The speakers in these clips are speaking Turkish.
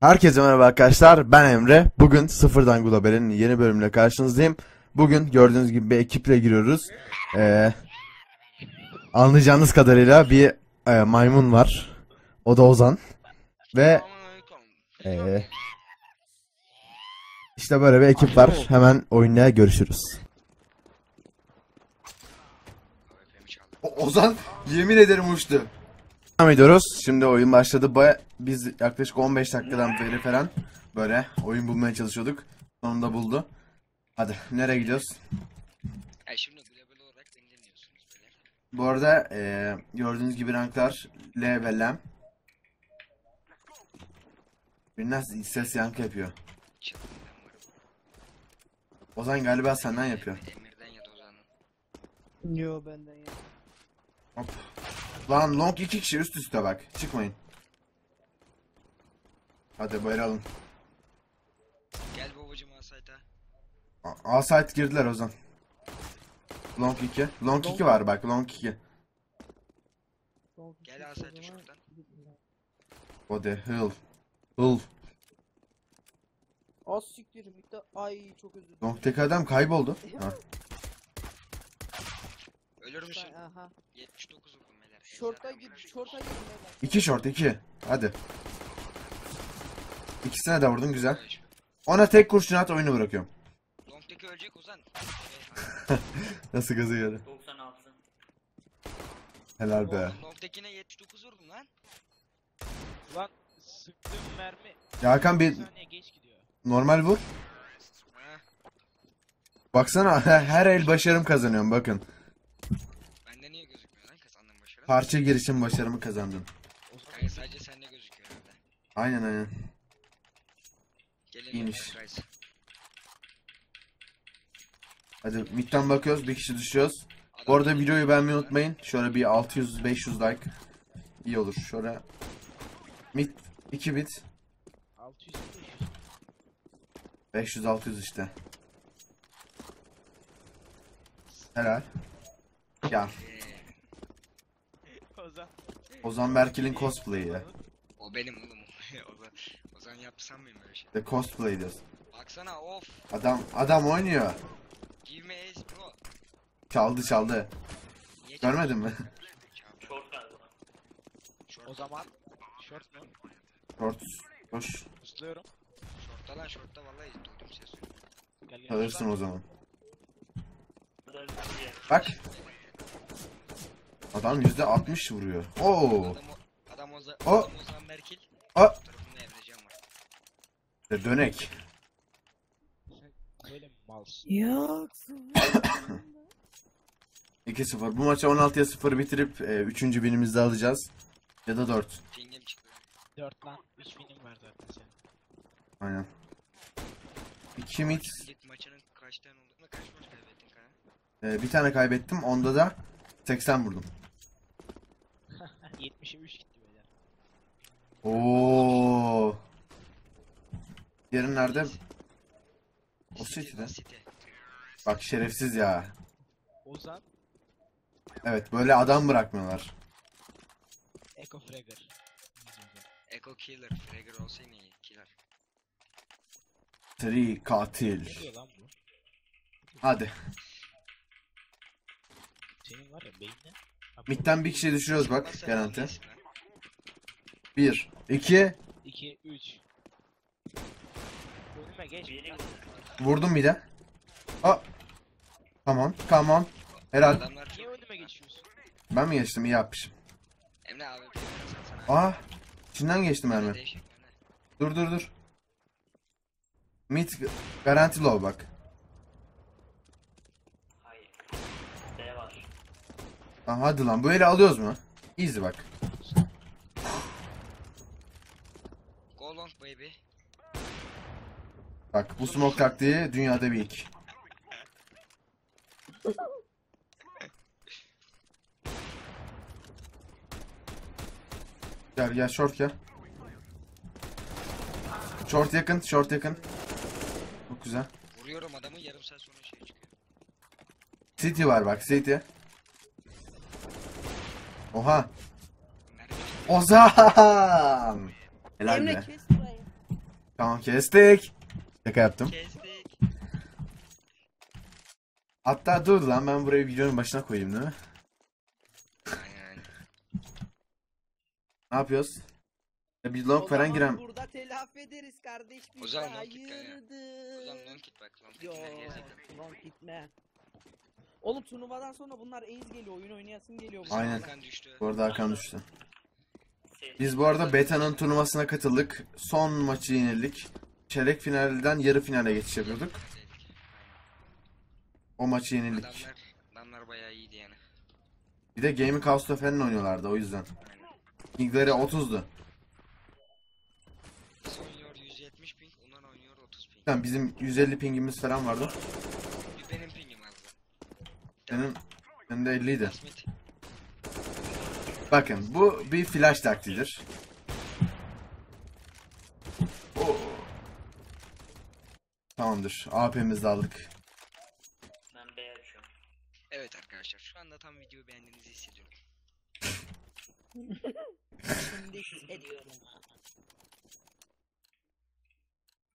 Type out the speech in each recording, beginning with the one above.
Herkese merhaba arkadaşlar. Ben Emre. Bugün Sıfırdan Global'in yeni bölümüyle karşınızdayım. Bugün gördüğünüz gibi bir ekiple giriyoruz. Ee, anlayacağınız kadarıyla bir e, maymun var. O da Ozan. Ve e, işte böyle bir ekip var. Hemen oyunla görüşürüz. Ozan yemin ederim uçtu. Devam ediyoruz. Şimdi oyun başladı. Baya, biz yaklaşık 15 dakikadan beri falan böyle oyun bulmaya çalışıyorduk. Sonunda buldu. Hadi nereye gidiyoruz? Ya şimdi global olarak. Bu arada e, gördüğünüz gibi ranklar L ve L. Biraz ses yankı yapıyor. Ozan galiba senden yapıyor. Emir'den ya da Ozan'ın. Yo benden ya. Hop. Lan long iki kişi üst üste bak. Çıkmayın. Hadi bayıralım. Gel babacım Asayt'a. A- A site girdiler Ozan. Long 2. Long 2 var bak long 2. Gel Asayt'a şuradan. O de hıl. Hıl. Az siktir bitti. Ay çok özür dilerim. Long tek adam kayboldu. Ha. Ölür müsün? Aha. 79 vurdum beyler. Şorta gir, şorta gir beyler. İki short iki. Hadi. İkisine de vurdun güzel. Ona tek kurşun at oyunu bırakıyorum. Long'taki ölecek Ozan. Nasıl gazı geldi? 96. Helal be. Oğlum Long'takine 79 vurdum lan. Lan sıktığım mermi Ya Hakan bir bir saniye geç gidiyor. normal vur. Ha. Baksana her el başarım kazanıyorum bakın. Bende niye gözükmüyor lan kazandığım başarı? Parça girişim başarımı kazandım. Kanka sadece sende gözüküyor herhalde. Aynen aynen. İyiymiş. Hadi midden bakıyoruz bir kişi düşüyoruz. Bu arada videoyu beğenmeyi unutmayın. Şöyle bir 600-500 like iyi olur. Şöyle mid 2 bit 600 500-600 işte. Helal. Ya Ozan. Ozan Berkel'in cosplay'i ya. O benim oğlum. Ozan yapsam mıyım öyle şey? The cosplay diyoruz. Baksana of. Adam adam oynuyor. Give me ace bro. Çaldı çaldı. Niye Görmedin mi? Short. Short. O zaman short mu? Short. Koş. Pusluyorum. Short'ta lan short'ta vallahi duydum sesi. Gel gel. Alırsın o zaman. Burada bir yer. Bak. Adam %60 vuruyor. Oo. Adam, o- adam, Oza, O- adam Ozan. O. Tarafında Emrecan var. De dönek. Yoksun. 2-0. Bu maçı 16'ya 0 bitirip 3. binimizi alacağız. Ya da 4. Ping'im çıktı. 4 lan. 3 binim var zaten senin. Aynen. 2 mid. Lig maçının kaç tane olduğunu kaç maç kaybettin kanka? e, bir tane kaybettim. Onda da 80 vurdum. 70'e 3 gitti beyler. Oo. Diğeri nerede? O City City'de. Bak şerefsiz ya. Ozan. Evet böyle adam bırakmıyorlar. Echo Fragger. Echo Killer. Fragger olsa yine iyi. Killer. Tri katil. Ne diyor lan bu? Hadi. Senin var ya bu- Mid'den bir kişi düşürüyoruz bak Nasıl garanti. anlıyorsun lan? 1 2 2 3. Önüme geç. Vurdum bir de. Aa. Tamam tamam. Adamlar Niye çok önüme geçiyorsun? Ben mi geçtim iyi yapmışım. Emre abi. Aa. İçinden geçtim mermi. Değişik Emre. Dur dur dur. Mid garanti low bak. Hayır. B var. Lan hadi lan bu eli alıyoruz mu? Easy bak. Go long baby. Bak bu smoke taktiği dünyada bir ilk. Gel gel short gel. Short yakın, short yakın. Çok güzel. Vuruyorum adamı yarım saat sonra şey çıkıyor. City var bak, City. Oha. Ozan! Helal Emre be. kes burayı. Tamam kestik. Şaka yaptım. Kestik. Hatta dur lan ben burayı videonun başına koyayım değil mi? Aynen. Ne yapıyoruz? Ya bir long falan girem. Burada telafi ederiz kardeş. Biz O zaman long kanka. hayırdır. O zaman long git bak. Long Yo, long gitme. Oğlum turnuvadan sonra bunlar ace geliyor, oyun oynayasım geliyor. Bizim Aynen. Hakan düştü. Bu arada Hakan düştü. Biz bu arada Beta'nın turnuvasına katıldık. Son maçı yenildik. Çeyrek finalden yarı finale geçiş yapıyorduk. O maçı yenildik. Adamlar, adamlar bayağı iyiydi yani. Bir de Gaming House'da falan oynuyorlardı o yüzden. Pingleri 30'du. Biz oynuyor 170 ping, onlar oynuyor 30 ping. Yani bizim 150 pingimiz falan vardı. Bir benim pingim azdı. Benim benim de 50 idi. Bakın bu bir flash taktiğidir. Tamamdır. AP'mizi de aldık. Ben B açıyorum. Evet arkadaşlar şu anda tam videoyu beğendiğinizi hissediyorum. Şimdi hissediyorum.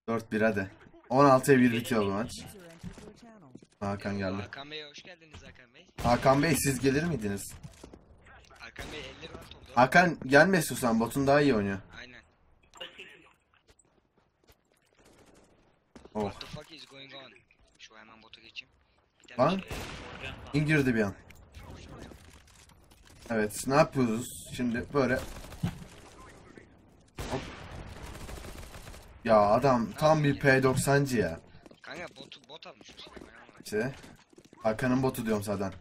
4-1 hadi. 16'ya 1 bitiyor bu maç. Hakan geldi. Hakan Bey hoş geldiniz Hakan Bey. Hakan Bey siz gelir miydiniz? Hakan Bey elleri var toplu. Hakan gelme istiyorsan botun daha iyi oynuyor. Aynen. Oh. What the fuck is going on? Şu hemen bota geçeyim. Bir tane Lan şey- girdi bir an. Evet ne yapıyoruz şimdi böyle. Hop. Ya adam tam bir P90'cı ya. Kanka bot, bot almış o silahı, ben anlamadım. İşte. Hakan'ın botu diyorum zaten.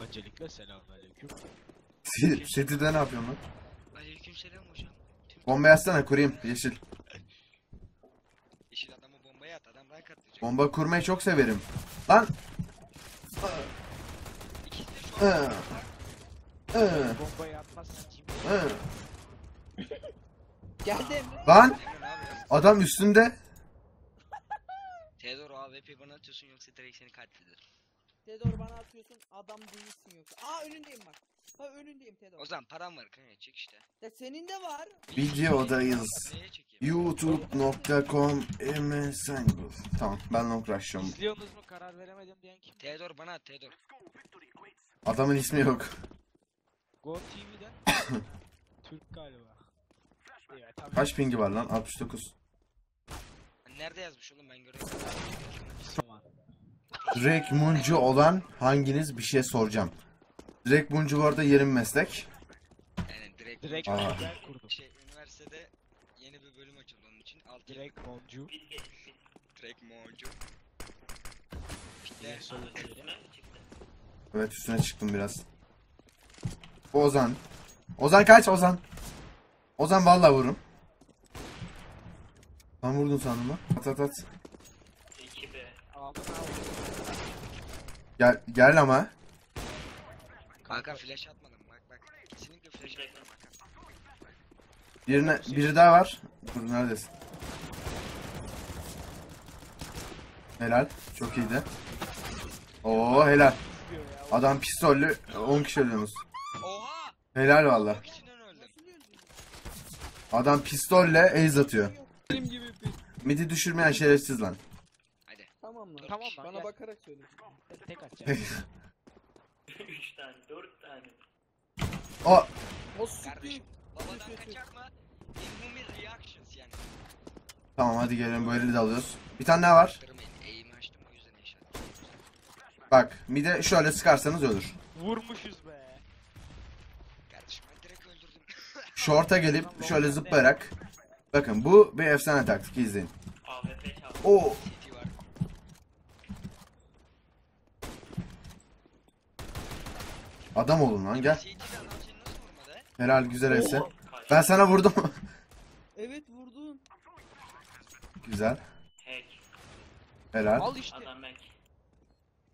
Öncelikle selamünaleyküm. City'de ne yapıyorsun lan? Aleykümselam hocam. Bomba yatsana kurayım yeşil. yeşil adamı bombaya at adam rank atlayacak. Bomba kurmayı çok severim. Lan. İkisi de şu an. Hı. Hı. Bombayı atmazsan kim? Hı. Geldim. Lan Emre ne yapıyorsun? adam AWP bana atıyorsun yoksa direkt seni katlederim. Tedor bana atıyorsun adam değilsin yoksa. Aa önündeyim bak. Ha önündeyim Tedor. O zaman param var kanka çek işte. Ya senin de var. Videodayız. Neye çekeyim? youtube.com emesengul. Tamam ben long rush'lıyorum. İzliyorsunuz mu karar veremedim diyen kim? Theodor bana at Theodor. Adamın ismi yok. Go TV'den Türk galiba. Evet tabii. Kaç pingi var lan? 69. Nerede yazmış oğlum ben görüyorum. Tamam. Direkt Muncu olan hanginiz bir şey soracağım. Direkt Muncu bu arada yerim meslek. Yani direkt, Direkt Aa. ben kurdum. şey üniversitede yeni bir bölüm açıldı onun için. Alt direkt, Moncu. direkt İşte söyledi. Evet üstüne çıktım biraz. Bu Ozan. Ozan kaç Ozan. Ozan vallahi vururum. Ben vurdun sandım lan. At at at. 2B. Aldım abi. Gel, gel ama. Hakan flash atmadım bak bak. Kesinlikle flash atmadım Hakan. Birine, biri daha var. Dur neredesin? Helal. Çok iyiydi. Oo helal. Adam pistollü 10 kişi öldünüz. Oha! Helal valla. Bak içinden öldüm. Adam pistolle ace atıyor. Midi düşürmeyen şerefsiz lan. Hadi. Tamam lan. Bana gel. bakarak söyle. Tek atacağım. 3 tane, 4 tane. O O. Kardeşim babadan kaçar mı? Inhuman reactions yani. tamam hadi gelin bu eli de alıyoruz. Bir tane daha var. Eğimi açtım o yüzden eşat. Bak mide şöyle sıkarsanız ölür. Vurmuşuz be. Kardeşim ben direkt öldürdüm. Short'a gelip şöyle zıplayarak. Bakın bu bir efsane taktik izleyin. AWP çaldı. Oo CT var. Adam olun lan gel. Vurmadı? Helal güzel ese. Ben sana vurdum. Evet vurdun. güzel. Hack. Helal. Al işte. Adam hack.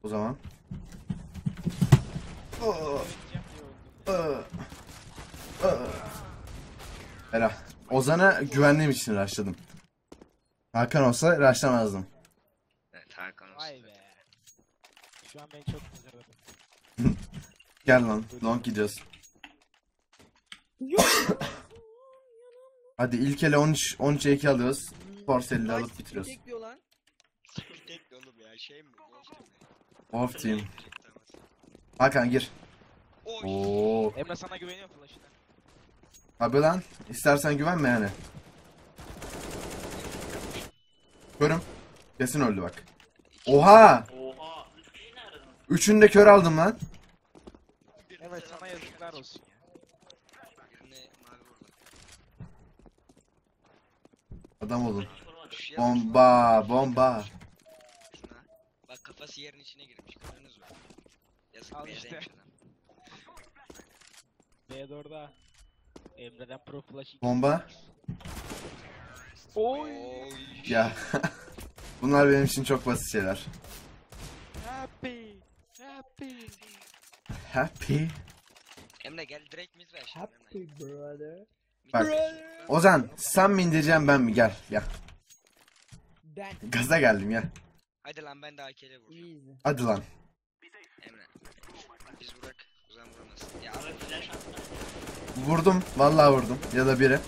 O zaman. Oo. Helal. Ozan'a güvenliğim için rushladım. Hakan olsa rushlamazdım. Evet Hakan olsun. Vay be. Şu an beni çok kızdırdın. Gel lan long gidiyoruz. Yok. Hadi ilk ele 13 13'e 2 alıyoruz. Nice, alıp bitiriyoruz. Tek diyor lan. Bir tek de oğlum ya şey mi? Wolf Team. Hakan gir. Oo. Emre sana güveniyorum flash'ına. Abi lan istersen güvenme yani. Körüm. Kesin öldü bak. Oha! Oha. Üçünü de kör aldım lan. Evet sana yazıklar olsun ya. Vurdu. Adam olun. Bomba, bomba. Şuna. Bak kafası yerin içine girmiş. Gördünüz mü? Yazık Al işte. adam. B orada. Emre'den pro flash. Bomba. Oy. Ya. Bunlar benim için çok basit şeyler. Happy. Happy. Happy. Emre gel direkt mid ver şimdi Happy brother. Bak. ver. Ozan sen mi indireceğim ben mi? Gel gel. Ben. Gaza geldim ya. Hadi lan ben de AK'le vuracağım. Easy. Hadi lan. Emre. Biz vurak. Ozan vuramaz. Ya Abi flash attı. Vurdum. Vallahi vurdum. Ya da biri.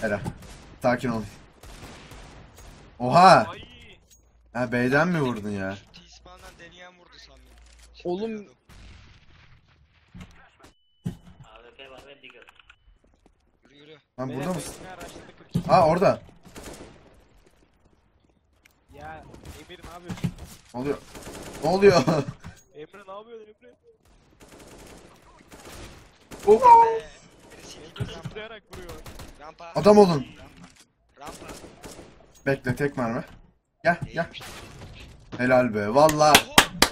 Helal. Sakin ol. Oha. Ay. Ha B'den mi vurdun ya? T-spawn'dan deneyen vurdu sandım. Şimdi Oğlum-. AWP var ve Diggle. Yürü yürü. Lan Beyler, burada mısın? bekle, araçladı 42. Aa orada. Ya Emir ne yapıyorsun? Oluyor. Ne oluyor? Emre ne yapıyorsun Emre? Oh. Birisi Emre rampa. vuruyor. Rampa. Adam olun. Rampa. Rampa. Bekle tek mermi. Gel gel. Helal be. Valla. Allah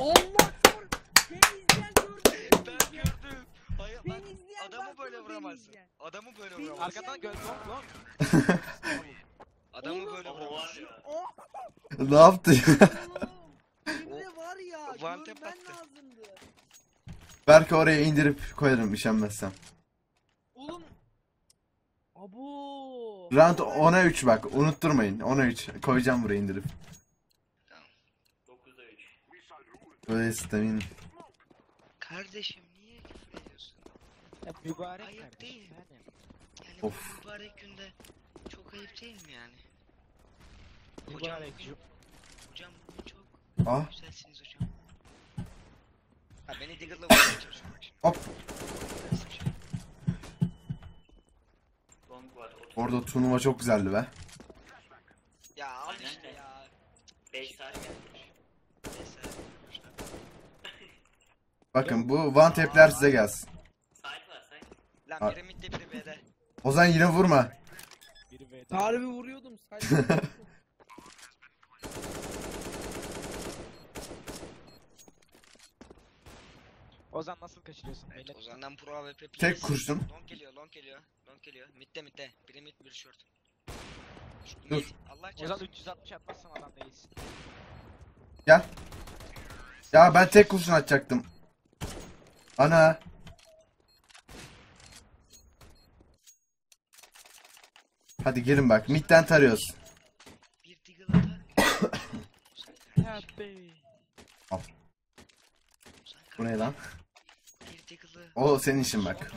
korusun. Seni izleyen gördü. Ben gördüm. Hayır Seni bak. izleyen Adamı baktı böyle mı vuramazsın. beni izleyen? Adamı böyle Beni vuramazsın. Arkadan long long. Adamı böyle. Oh ne yaptı? oğlum. Emre var ya. One tap Görmen attı. lazımdı. Belki oraya indirip koyarım üşenmezsem. Oğlum. Abo. Round 10'a 3 bak. Unutturmayın. 10'a 3. Koyacağım buraya indirip. 9'da 3. Böyle sistemin. Kardeşim niye küfür ediyorsun? Ya mübarek Ayıp kardeşim. değil. Yani Of. bu mübarek günde çok ayıp değil mi yani? Hocam Mübarek. bugün, hocam bugün çok Ah. güzelsiniz hocam. Ha beni Diggle'la vurmaya. Hop. Long var. 30. Orada turnuva çok güzeldi be. Ya al işte ya. 5 saat gelmiş. Bakın bu one tap'ler size gelsin. Site var site. Lan Ha. biri midde biri B'de. Ozan yine vurma. Harbi vuruyordum. Sadece. Ozan nasıl kaçırıyorsun? Evet? Ozan'dan pro AWP PS. Tek kurşun. Long geliyor long geliyor. Long geliyor. Midde midde. Biri mid biri short. Dur. mid. Allah Ozan çarpsın. 360 atmazsan adam değilsin. Gel. Ya ben tek kurşun atacaktım. Ana. Hadi girin bak. Midden tarıyoruz. Al. Bu ne lan? O senin işin bak.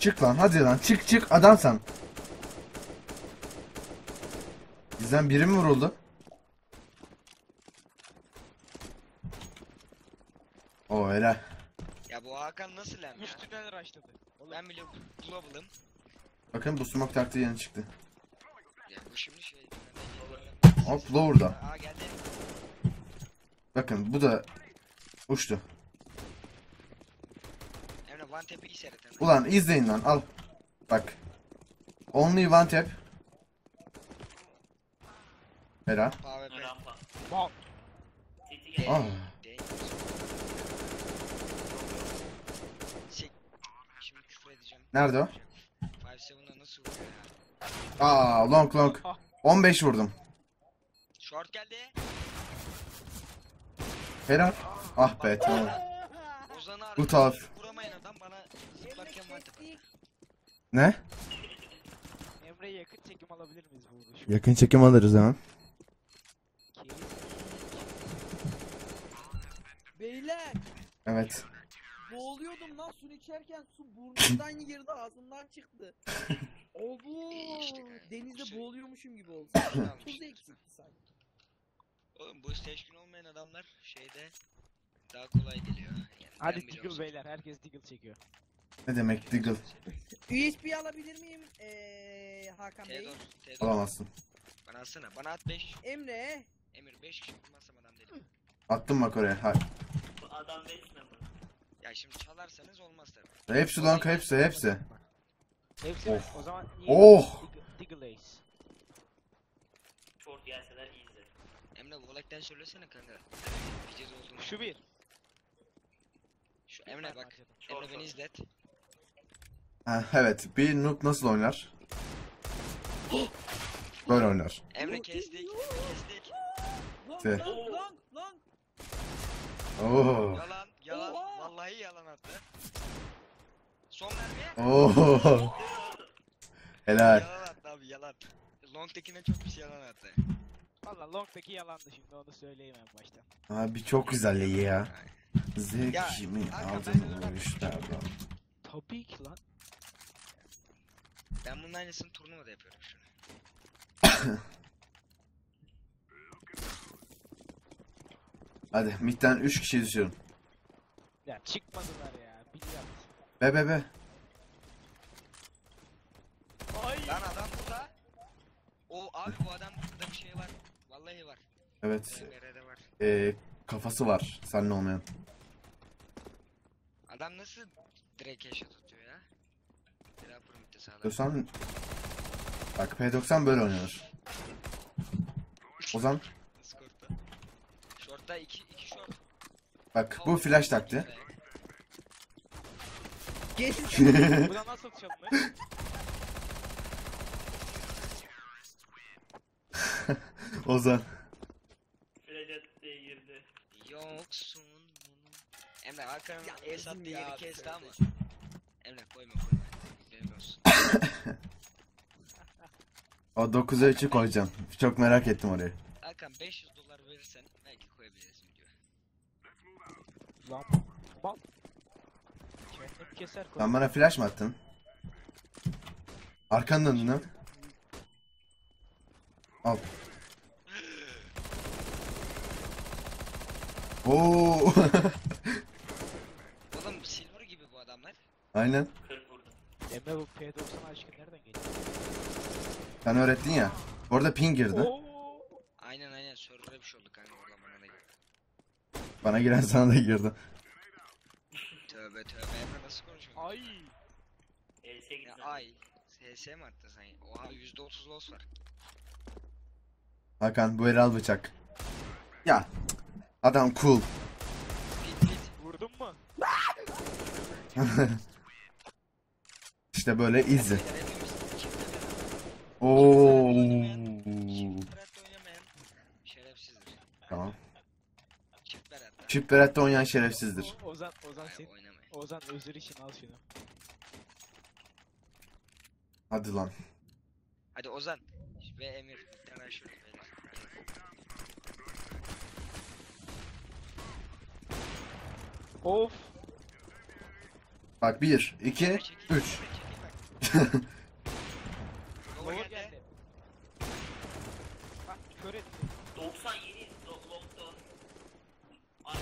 Çık lan hadi lan. Çık çık adamsan. Bizden biri mi vuruldu? O helal. Hakan nasıl lan? Üç tünel. Oğlum Ben bile global'ım. Bakın bu smoke taktiği yeni çıktı. Ya bu şimdi şey. Hop lower'da. Aa geldi. Bakın bu da uçtu. Emre one tap'i iyi seyret Emre. Ulan izleyin lan al. Bak. Only one tap. Helal. Rampa. Gel. Ah. Değil. Sik. Şimdi küfür edeceğim. Nerede o? 5-7'a nasıl vuruyor ya? Aa long long. 15 vurdum. Short geldi. Helal. Ah be tamam. Ozan'ı Bu taraf. vuramayan adam bana zıplarken one tap attı. Ne? Emre'ye yakın çekim alabilir miyiz bu vuruşu? Yakın çekim alırız hemen. Beyler Evet. Boğuluyordum lan su içerken su burnumdan girdi ağzımdan çıktı. Obu İşte kanka, denizde şey- boğuluyormuşum gibi oldu. Tuz eksikti sanki. Oğlum bu seçkin olmayan adamlar şeyde daha kolay geliyor. Yani Hadi ben Diggle beyler. Herkes Diggle çekiyor. Ne demek Diggle? USB alabilir miyim ee, Hakan Bey? Teodor, Teodor Alamazsın. bana atsana. Bana at 5. Emre Emir 5 kişi vurmazsam adam değilim. Attım bak oraya. Ha. Bu adam besme mi? Ya şimdi çalarsanız olmaz tabii. Hepsi long hepsi hepsi. Hepsi Of. o zaman iyi. Oh. Diggle, Diggle Ace. Short gelseler easy. Emre Volek'ten söylesene kanka. Videoda olduğumu. Şu bir. Şu Emre bak. Short Emre beni izlet. Ha, evet. Bir noob nasıl oynar? Böyle oynar. Emre kestik. Kestik. Lan De. lan lan lan Oo. Yalan. Yalan. Vallahi yalan attı. Son mermi. Oo. Helal. Yalan attı abi yalan. Long'tekine çok bir şey yalan attı. Valla Long'daki yalandı şimdi onu söyleyeyim en baştan. Abi çok güzel iyi ya. Ya, Zevkimi kanka aldın ben işlerden. Tabii ki lan. Ben bunun aynısını turnuvada yapıyorum an. Hadi midden 3 kişi düşüyorum. Ya çıkmadılar ya. Biliyorum. Be be be. Ay. Lan adam burada. O abi bu adam burada bir şey var. Vallahi var. Evet. Nerede var? Ee, kafası var. Seninle olmayan. Adam nasıl direkt headshot atıyor ya? Rapper mitte sağda. 90 Bak P90 böyle oynanır. Ozan Nasıl korktu? Short'ta 2 2 short. Bak bu flash taktı. Geçti. Buna nasıl çalınır? Ozan. Flash attı girdi. Yoksun. Emre Hakan'ın Ya el sattığı yeri kesti ama. Emre koyma koyma. Benim olsun. O 9'a 3'ü koyacağım. Çok merak ettim orayı. Hakan 500 dolar verirsen belki koyabiliriz video. Lan. Bal. Kendim keser koy. Sen bana flash mı attın? Arkanı döndün lan. Al. Oo. Oğlum silver gibi bu adamlar. Aynen. 40 vurdum. Emre bu P90 aşkı nereden geliyor? Sen öğrettin ya. Orada ping girdi. Oo. Aynen aynen server'a bir şey oldu kanka oradan bana da geldi. Bana giren sana da girdi. Tövbe tövbe Emre nasıl konuşuyorsun? Ay. Else Ya gitsin. ay. HS mi attın sen? Oha %30 loss var. Hakan bu al bıçak. Ya. cık, Adam cool. Pit pit. Vurdun mu? İşte böyle easy. Çift Oo. Oynamayan şerefsizdir. Tamam. Çift beratte oynayan şerefsizdir. O- Ozan, Ozan sen. Ozan özür için al şunu. Hadi lan. Hadi Ozan ve Emir. Bir tane. Of. Bak 1, 2, Çekil, çekil, 3. çekil bak. Lower Lower geldi. geldi. Bak kör etti. 97 do- lockdown. Ay,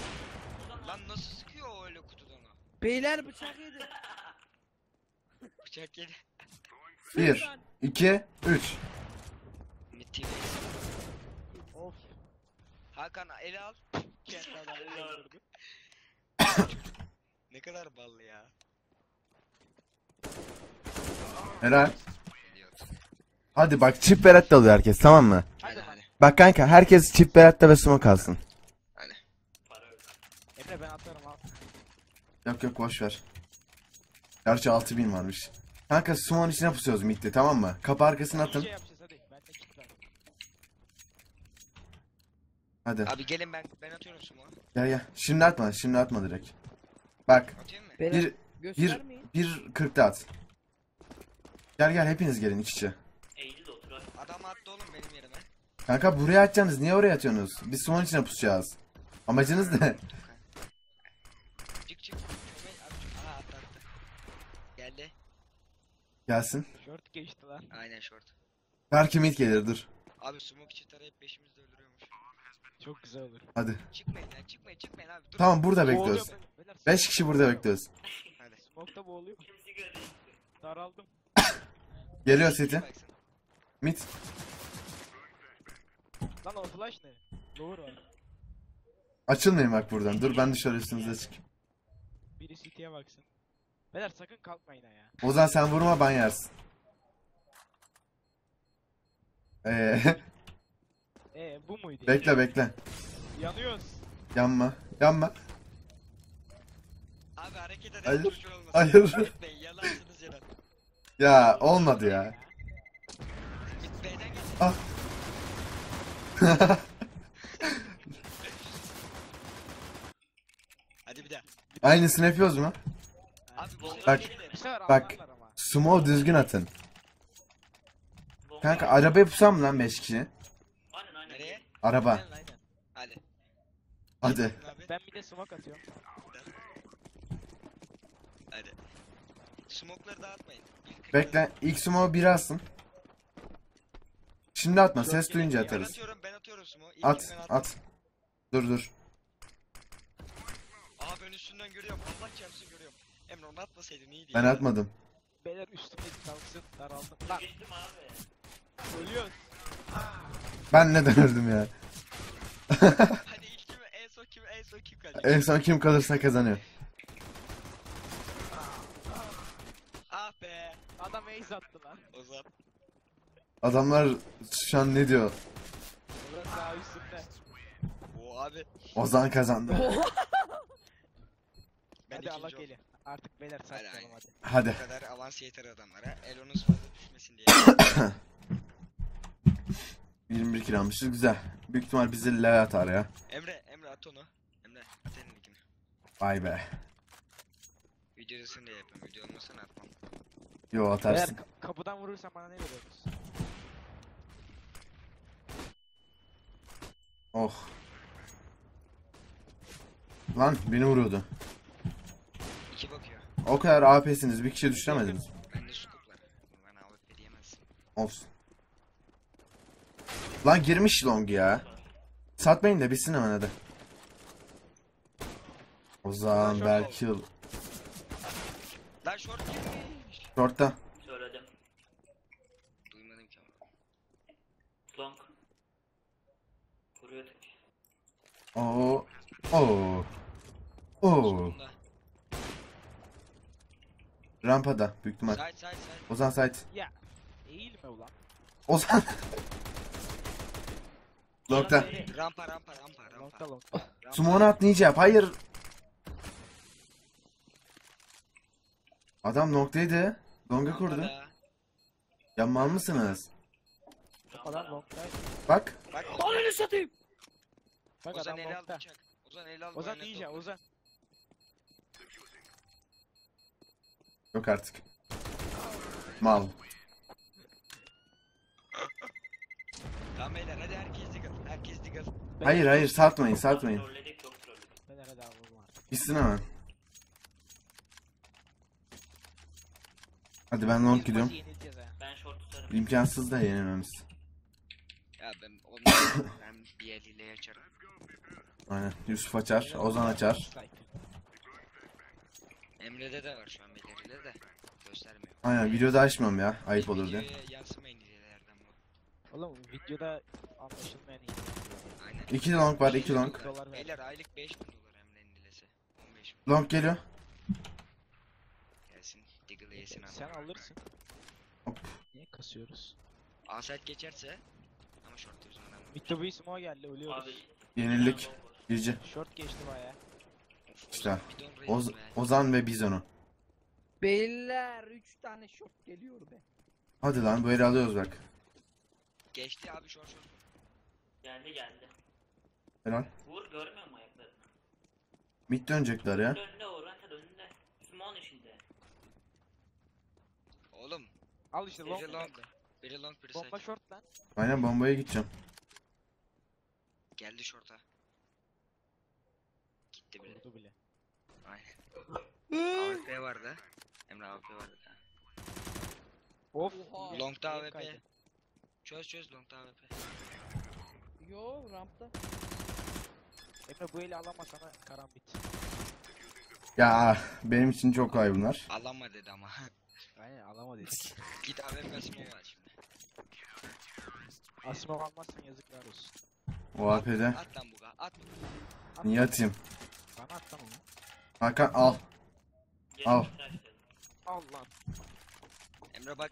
Ozan Lan nasıl sıkıyor o öyle kutudan o? Beyler bıçak yedi. Bıçak yedi. 1, Şuradan. 2, 3. Mid TV. Of. Hakan eli al. Kendi adamı öldürdü. Ne kadar ballı ya. Helal. Hadi bak çift beratte alıyor herkes tamam mı? Hadi hadi. Bak kanka herkes çift beratte ve smoke alsın. para yok. Emre ben atarım al. Yok yok boş ver. Gerçi 6000 varmış. Kanka smoke'un içine pusuyoruz midde tamam mı? Kapı arkasına Bir atın. şey yapacağız hadi. Ben de kit ver. Hadi. Abi gelin ben ben atıyorum sumo. Gel gel. Şimdi atma şimdi atma direkt. Bak Atayım mı? Beyler bir göstermeyin. bir 40'ta at. Gel gel hepiniz gelin iç içe. Eğil de otur hadi. Adam attı oğlum benim yerime. Kanka buraya atacaksınız niye oraya atıyorsunuz? Biz smoke'un içine pusacağız. Amacınız ne? Gelsin. Short geçti lan. Aynen short. Belki mid gelir dur. Abi smoke çift arayıp beşimiz de öldürüyormuş. Çok güzel olur. Hadi. Çıkmayın ya çıkmayın çıkmayın abi. Dur. Tamam burada bekliyoruz. be- beyler, 5 kişi burada bekliyoruz. Hadi. Smoke'ta boğuluyor. Daraldım. Geliyor City. Baksana. Mid. Lan o flash ne? Lower var. Açılmayın bak buradan. Dur ben dışarı üstünüze çıkayım. Biri CT'ye baksın. Beyler sakın kalkmayın ha ya. Ozan sen vurma ben yersin. Eee Ee bu muydu? bekle bekle. Yanıyoruz. Yanma. Yanma. Abi hareket eden Hayır, durucu olmasın. hayır. Gitmeyin yalansınız yalan. Ya olmadı ya. Git B'den gel. Ah. Hadi bir daha. Aynısını yapıyoruz mu? Abi Bak. Bak. Small düzgün atın. Kanka araba yapsam lan 5 kişi? Nereye? Araba. Hadi. Hadi. Abi. Ben bir de smoke atıyorum. Hadi. Smoke'ları dağıtmayın. İlk Bekle. İlk small biri atsın. Şimdi atma. Ses duyunca Ben atarız. atıyorum ben atıyorum smoke. İlk At. ben attım. At. Dur dur. Aa ben üstünden görüyorum. Allah çarpsın görüyorum. Emre onu atmasaydın iyiydi. Ben ya. atmadım. Beyler üstümdeki kalksın. Daraldım. Lan Geçtim abi. ölüyoruz. Ben neden öldüm ya? Hadi ilk kimi en son kimi en son kim kalacak? En son kim kalırsa kazanıyor. Ah be. Adam ace attı lan. O zaman. Adamlar şu an ne diyor? Burası daha üstünde. O abi. Ozan kazandı. Ben hadi Allah gelin. Artık beyler saklayalım hadi. Hadi. Bu kadar avans yeter adamlara. Elon'un fazla düşmesin diye. 21 kilo almışız. Güzel. Büyük ihtimal bizi L atar ya. Emre, Emre at onu. Emre at elindekini. Vay be. Videosunu da yapayım. Video olmasına atmam. Yo Beyler atarsın. ka- kapıdan vurursan bana ne veriyorsunuz? Oh. Lan beni vuruyordu. O kadar AP'siniz. Bir kişi düşüremediniz. AWP diyemezsin. Olsun. Lan girmiş long ya. Satmayın da bitsin hemen hadi. Ozan belki Lan short girmiş. short'ta. Söyledim. Duymadım ki ama. Long. Kuruyor tek. Oo. Oo. Oo. Solunda. Rampada büyük ihtimal. Side side side. Ozan site. Ya eğilme ulan. Ozan. Long'ta. Rampa rampa rampa rampa. Longta longta. Rampa. Sumonu at ninja yap. Hayır. Adam noktaydı. Long'a kurdu. Ya mal mısınız? Adam longta. Bak. Bak Ananı satayım. Bak Ozan adam eli al longta. bıçak. Ozan eli al. Ozan al. Ozan. Yok artık. Mal. Tamam beyler hadi herkes digal. Herkes digal. Hayır hayır satmayın satmayın. Trolledik çok vurma. Gitsin hemen. Hadi ben long gidiyorum. maçı yenileceğiz ha. Ben short tutarım. İmkansız da yenilmemiz. Ya ben onu ben bir eliyle açarım. Aynen. Yusuf açar, Ozan açar. Emre'de de var şu an belirli de. Göstermiyor. Aynen videoda açmıyorum ya. Ayıp olur diye. Videoya yansımayın diyelerden bu. Oğlum videoda anlaşılmayan iyi. Aynen. İki long var, iki long. Dolar ver. Beyler aylık 5000 dolar Emre'nin dilesi. 15 bin. Long geliyor. Gelsin. Diggle'ı yesin adam. Sen alırsın. Hop. Niye kasıyoruz? Asayt geçerse ama short yüzünden ama. Victor Smoke geldi ölüyoruz. Abi. Yenilik. Gici. Short geçti baya. İşte. Bidon reis Oz be. Ozan ve Bizon'u. Beyler 3 tane short geliyor be. Hadi lan böyle alıyoruz bak. Geçti abi short short. Geldi geldi. Helal. Vur görmüyor mu ayaklarını? Mid dönecekler ya. Önünde Oriental önünde. Simon içinde. Oğlum. Al işte long. Biri long. Biri long biri Bomba side. short lan. Aynen bombaya gideceğim. Geldi short'a. Gitti bile. Vurdu bile. Aynen. AWP vardı. Emre AWP vardı. Of. Oha. Long'da elim AWP. kaydı. Çöz çöz long'da AWP. Yo rampta. Emre bu eli alamasana karambit. Ya benim için çok kolay bunlar. Alama dedi ama. Aynen alama dedik. Git AWP Asimo var şimdi. Asma almazsan yazıklar olsun. O AP'de. At lan buga at. At, Niye atayım? Bana at lan onu. Hakan al. Al. Tıraş dedim. Al lan. Emre bak.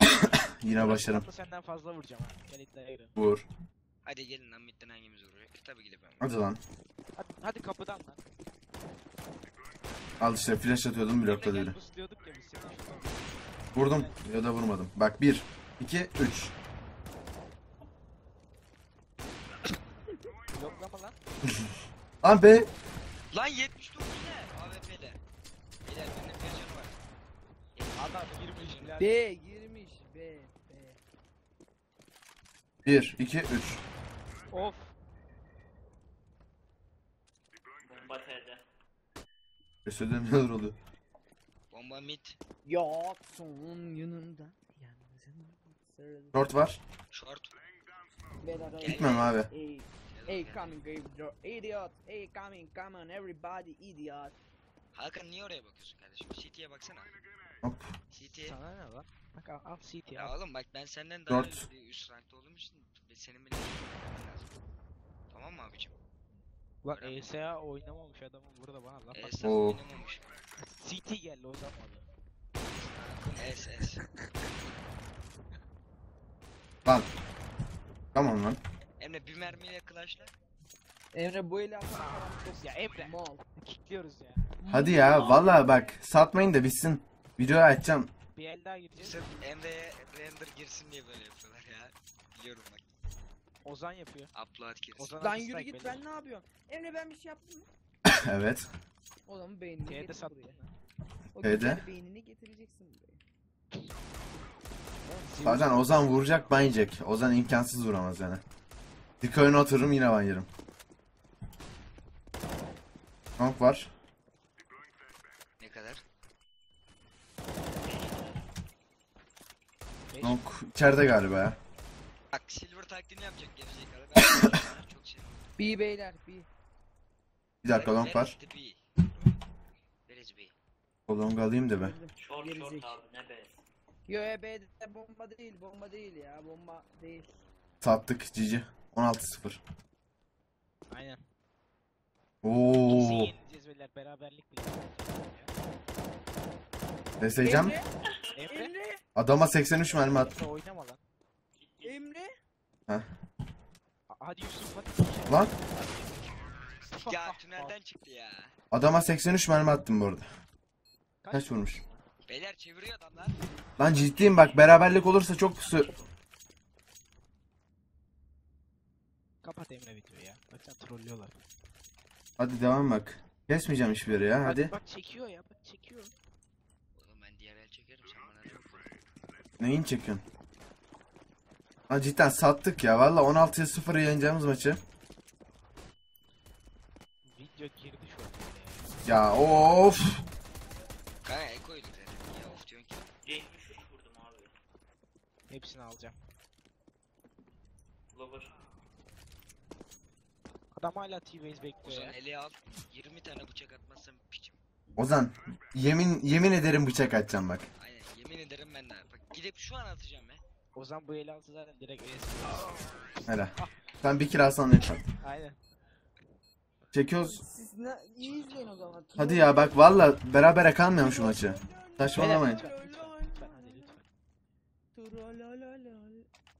Yine başarım. Senden fazla vuracağım ha. Gel iddiaya girelim. Vur. Hadi gelin lan midden hangimiz vuruyor? Tabii gidip Emre. Hadi lan. Hadi, hadi kapıdan lan. Al işte flash atıyordum biz seni. Vurdum ya da vurmadım. Bak 1, 2, 3. Bloklama lan. Lan be. Lan 79 ne? AWP'de. Beyler benim bir canı var. Adam girmiş birader. B girmiş B. B. 1, 2, 3. Of. Bomba T'de. Ösödüm neler oluyor? Bomba mid. Yoksun yanımda. Yalnızım. Short var. Short. Beyler, Gitmem abi. Hey, hey coming graveyard idiot. Hey coming come on everybody idiot. Hakan niye oraya bakıyorsun kardeşim? CT'ye baksana. Hop. CT'ye. Sana ne lan? Bak al, al CT Ya al. oğlum bak ben senden daha Dört. üst rankta olduğum için senin beni lazım. Tamam mı abicim? Bak Öğrenme. ESA oynamamış adamın burada bana laf at. sen Oo. oynamamış. CT geldi o zaman. S S. Lan. Tamam lan. Emre bir mermiyle clashla. Emre bu eli çok Ya Emre. mal. Kickliyoruz ya. Hadi ya vallahi bak satmayın da bitsin. Videoyu açacağım. Bir el daha gireceğiz. Sırf Emre'ye render girsin diye böyle yapıyorlar ya. Biliyorum bak. Ozan yapıyor. Upload girsin. Ozan Lan yürü git ben ne yapıyorum? Emre ben bir şey yaptım mı? evet. O zaman beynini T'de getir buraya. O T'de? güzel beynini getireceksin buraya. Zaten Ozan vuracak ban yiyecek. Ozan imkansız vuramaz yani. Dik oyuna otururum yine ban yerim. Var. Ne kadar? Beş. Long içeride galiba ya. Bak silver taklidini yapacak gerizekalı. Ben çok şey. B beyler B. Bir dakika long var. O long alayım da be. Short short abi ne be. Yo ya B'de bomba değil bomba değil ya bomba değil. Sattık cici. 16-0. Aynen. Oo. Yenileceğiz beyler beraberlik bile. Deseyeceğim. Emre, Emre. Emre, Adama 83 mermi at. Emre oynama lan. Emre. A- Hadi Yusuf hadi. Lan. Ya tünelden çıktı ya. Adama 83 mermi attım bu arada. Kaç, Kaç vurmuş? Beyler çeviriyor adamlar. Lan ciddiyim bak beraberlik olursa çok sü- Kapat Emre videoyu ya. Bak sen trollüyorlar. Hadi devam bak. Kesmeyeceğim hiçbir yere ya hadi. Bak, bak çekiyor ya bak çekiyor. Oğlum ben diğer el çekerim sen bana çok Neyin çekiyorsun? Lan cidden sattık ya valla 16'ya 0 yeneceğimiz maçı. Video girdi şu an ya. Ya of. Kanka el koyduk zaten. Niye of diyorsun ki? 73 vurdum abi. Hepsini alacağım. Adam hala T-Base bekliyor Ozan ya. eli al. 20 tane bıçak atmazsam piçim. Ozan yemin yemin ederim bıçak atacağım bak. Aynen yemin ederim ben de. Bak gidip şu an atacağım ya. Ozan bu eli alsa zaten direkt ES. Hele. Sen bir kill alsan lütfen. Aynen. Çekiyoruz. Siz ne iyi izleyin o zaman. Hadi ya bak valla berabere kalmayalım şu maçı. Saçmalamayın. Lütfen lütfen lütfen hadi lütfen.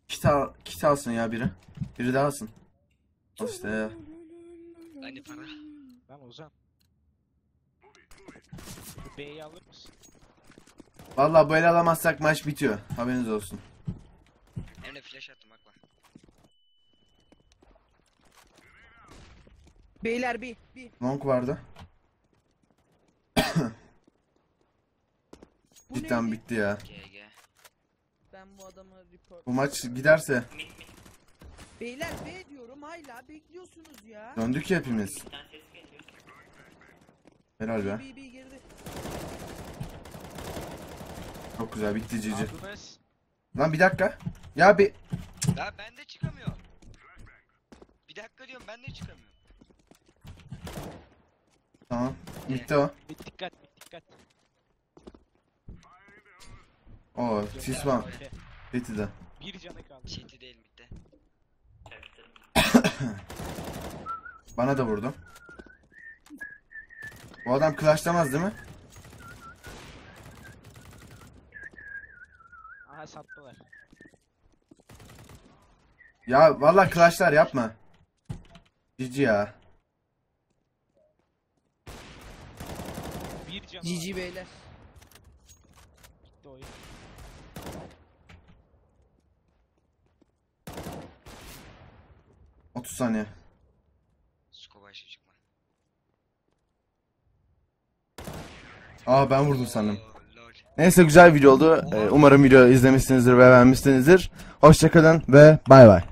Kit, al, kit alsın ya biri. Biri daha alsın. İşte ya. Hani para. Lan Ozan. Şu B'yi alır mısın? Valla böyle alamazsak maç bitiyor. Haberiniz olsun. Emre flash attım bak bak. Beyler B B. Long vardı. Bu Cidden neydi? bitti ya. GG. Ben bu adamı report. Bu maç giderse Mid mid. Beyler B diyorum hala bekliyorsunuz ya. döndük ya hepimiz. Bir tane ses geliyor. Helal be. B B girdi. Çok güzel bitti cici. Aldınız. Lan bir dakika. Ya bir Ya ben de çıkamıyorum. Bir dakika diyorum ben de çıkamıyorum. Tamam. Bitti o. Bir dikkat bir dikkat. Oo sis var. Bitti de. Bir canı kaldı. CT değil midde. Bana da vurdu. O adam clashlamaz değil mi? Aha sattılar. Ya vallahi clashlar yapma. Cici ya. Bir canı var. beyler. Gitti oyun. Otuz saniye. Aa ben vurdum sandım. Neyse güzel video oldu. Ee, umarım video izlemişsinizdir ve beğenmişsinizdir. Hoşçakalın ve bay bay.